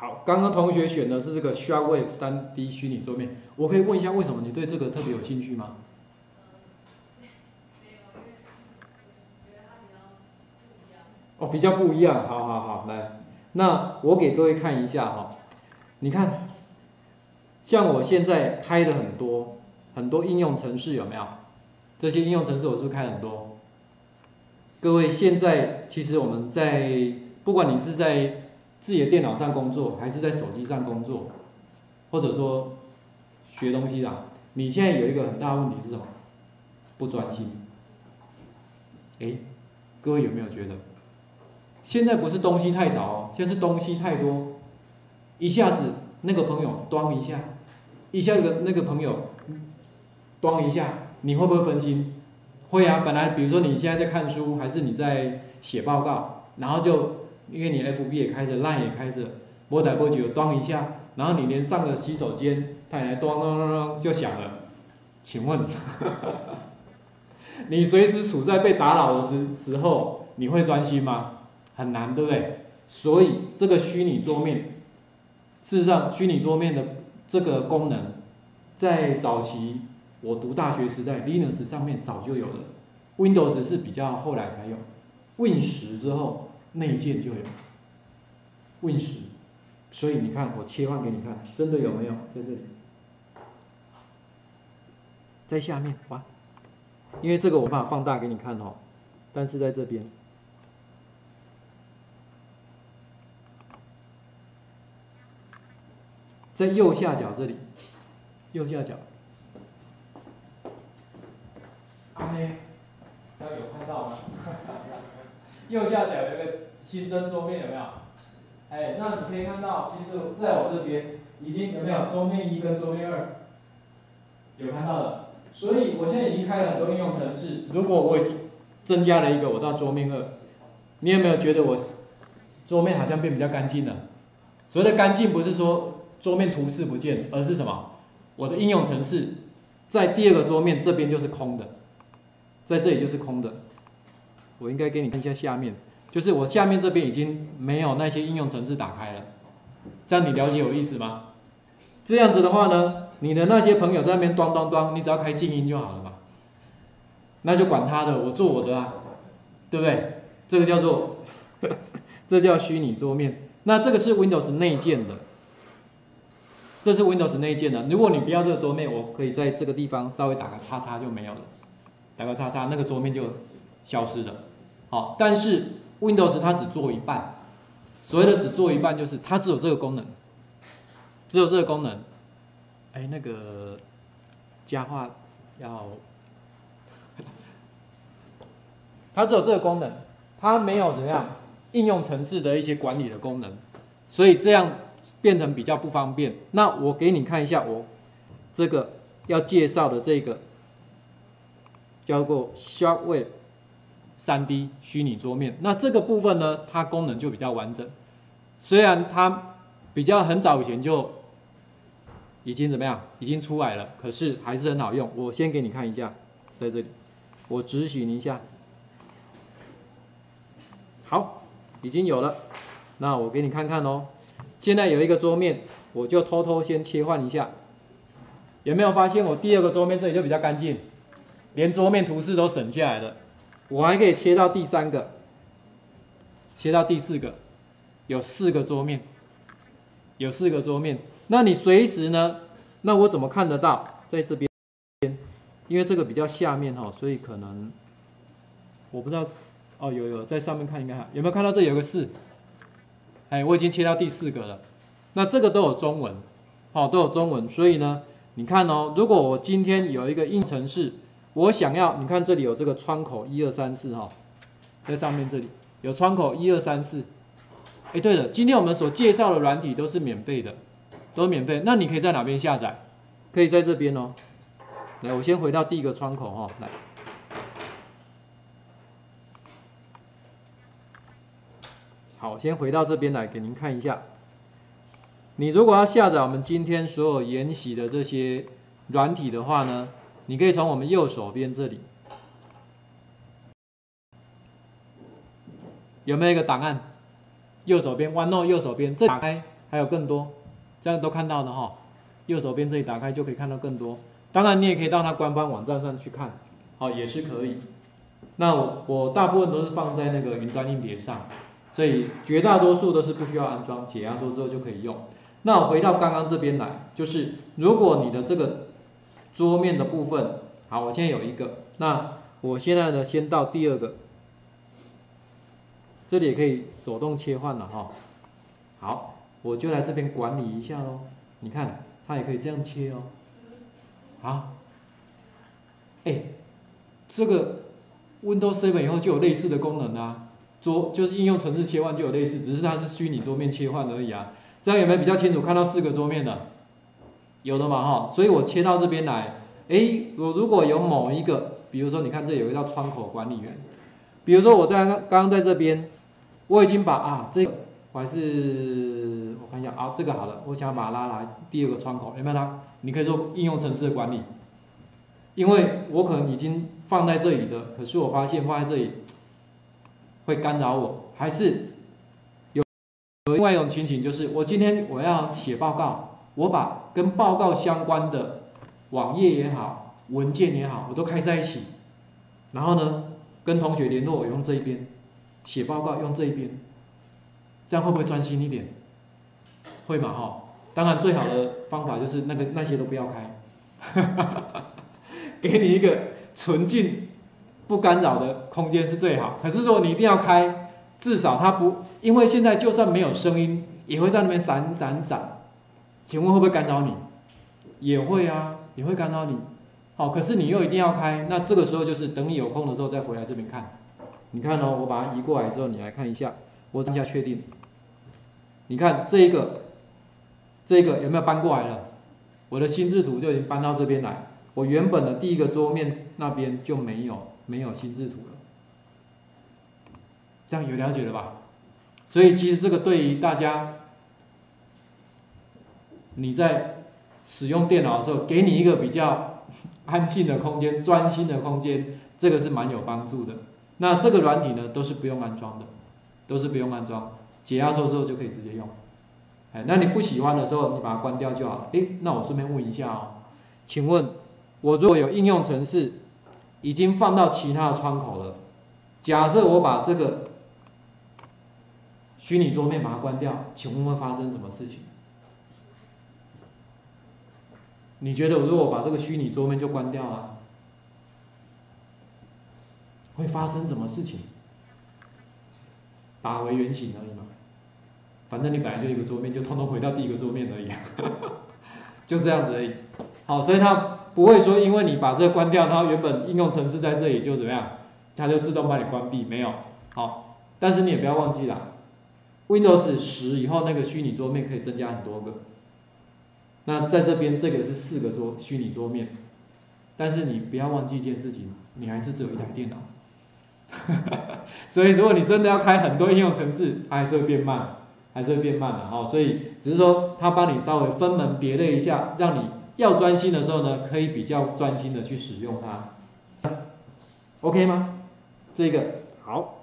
好，刚刚同学选的是这个 Shockwave 3D 虚拟桌面，我可以问一下为什么你对这个特别有兴趣吗？哦，比较不一样，好好好，来，那我给各位看一下哈，你看，像我现在开的很多很多应用程式有没有？这些应用程式我是不是开很多？各位现在其实我们在不管你是在自己的电脑上工作，还是在手机上工作，或者说学东西啊，你现在有一个很大的问题是什么？不专心。哎，各位有没有觉得？现在不是东西太少哦，现在是东西太多，一下子那个朋友端一下，一下子那个朋友端一下，你会不会分心？会啊，本来比如说你现在在看书，还是你在写报告，然后就因为你 FB 也开着，Line 也开着，摸台摸去端一下，然后你连上个洗手间，它也端端端端就响了，请问，你随时处在被打扰的时时候，你会专心吗？很难，对不对？所以这个虚拟桌面，事实上，虚拟桌面的这个功能，在早期我读大学时代，Linux 上面早就有了，Windows 是比较后来才有，Win 十之后内建就有，Win 十，所以你看我切换给你看，真的有没有在这里？在下面哇，因为这个我把它放大给你看哦，但是在这边。在右下角这里，右下角，阿妹，大家有看到吗？右下角有一个新增桌面，有没有？哎，那你可以看到，其实在我这边已经有没有桌面一跟桌面二？有看到的。所以我现在已经开了很多应用程式。如果我已经增加了一个，我到桌面二，你有没有觉得我桌面好像变比较干净了？所谓的干净，不是说。桌面图示不见，而是什么？我的应用程式在第二个桌面这边就是空的，在这里就是空的。我应该给你看一下下面，就是我下面这边已经没有那些应用程式打开了。这样你了解我意思吗？这样子的话呢，你的那些朋友在那边端端端，你只要开静音就好了嘛。那就管他的，我做我的啊，对不对？这个叫做，这叫虚拟桌面。那这个是 Windows 内建的。这是 Windows 内建的，如果你不要这个桌面，我可以在这个地方稍微打个叉叉就没有了，打个叉叉，那个桌面就消失了。好，但是 Windows 它只做一半，所谓的只做一半就是它只有这个功能，只有这个功能。哎，那个加话要，它只有这个功能，它没有怎样应用程式的一些管理的功能，所以这样。变成比较不方便。那我给你看一下，我这个要介绍的这个叫做 Shockwave 3D 虚拟桌面。那这个部分呢，它功能就比较完整。虽然它比较很早以前就已经怎么样，已经出来了，可是还是很好用。我先给你看一下，在这里，我执行一下。好，已经有了。那我给你看看哦。现在有一个桌面，我就偷偷先切换一下，有没有发现我第二个桌面这里就比较干净，连桌面图示都省下来了。我还可以切到第三个，切到第四个，有四个桌面，有四个桌面。那你随时呢？那我怎么看得到？在这边，因为这个比较下面哈，所以可能我不知道。哦，有有在上面看应该有没有看到这有个四？哎，我已经切到第四个了，那这个都有中文，好，都有中文，所以呢，你看哦，如果我今天有一个应程式，我想要，你看这里有这个窗口一二三四哈，在上面这里有窗口一二三四，哎，对了，今天我们所介绍的软体都是免费的，都免费，那你可以在哪边下载？可以在这边哦，来，我先回到第一个窗口哈，来。好，先回到这边来给您看一下。你如果要下载我们今天所有研习的这些软体的话呢，你可以从我们右手边这里，有没有一个档案？右手边，OneNote 右手边，这打开还有更多，这样都看到了哈。右手边这里打开就可以看到更多。当然你也可以到它官方网站上去看，好也是可以。那我大部分都是放在那个云端硬碟上，所以绝大多数都是不需要安装，解压缩之后就可以用。那回到刚刚这边来，就是如果你的这个桌面的部分，好，我现在有一个，那我现在呢先到第二个，这里也可以手动切换了哈。好，我就来这边管理一下喽。你看，它也可以这样切哦。好，哎，这个 Windows 7以后就有类似的功能啊，桌就是应用程式切换就有类似，只是它是虚拟桌面切换而已啊。这样有没有比较清楚？看到四个桌面的，有的嘛哈。所以我切到这边来，哎，我如果有某一个，比如说你看这有一道窗口管理员，比如说我在刚刚在这边，我已经把啊这个还是我看一下啊这个好了，我想把它拉来第二个窗口，有没有它？你可以做应用程式的管理，因为我可能已经放在这里的，可是我发现放在这里会干扰我，还是有有另外一种情形，就是我今天我要写报告，我把跟报告相关的网页也好，文件也好，我都开在一起，然后呢，跟同学联络我用这一边，写报告用这一边，这样会不会专心一点？会嘛哈？当然，最好的方法就是那个那些都不要开，给你一个纯净、不干扰的空间是最好。可是如果你一定要开，至少它不，因为现在就算没有声音，也会在那边闪闪闪。请问会不会干扰你？也会啊，也会干扰你。好，可是你又一定要开，那这个时候就是等你有空的时候再回来这边看。你看哦，我把它移过来之后，你来看一下，我按下确定。你看这一个。这一个有没有搬过来了？我的心智图就已经搬到这边来。我原本的第一个桌面那边就没有没有心智图了。这样有了解了吧？所以其实这个对于大家，你在使用电脑的时候，给你一个比较安静的空间、专心的空间，这个是蛮有帮助的。那这个软体呢，都是不用安装的，都是不用安装，解压缩之后就可以直接用。哎，那你不喜欢的时候，你把它关掉就好了。哎，那我顺便问一下哦，请问，我如果有应用程式已经放到其他的窗口了，假设我把这个虚拟桌面把它关掉，请问会发生什么事情？你觉得我如果把这个虚拟桌面就关掉了，会发生什么事情？打回原形而已嘛。反正你本来就一个桌面，就通通回到第一个桌面而已，就这样子而已。好，所以它不会说因为你把这个关掉，它原本应用程式在这里就怎么样，它就自动帮你关闭，没有。好，但是你也不要忘记了，Windows 十以后那个虚拟桌面可以增加很多个。那在这边这个是四个桌虚拟桌面，但是你不要忘记一件事情，你还是只有一台电脑。所以如果你真的要开很多应用程式，它还是会变慢。还是会变慢的哈，所以只是说它帮你稍微分门别类一下，让你要专心的时候呢，可以比较专心的去使用它，OK 吗？这个好。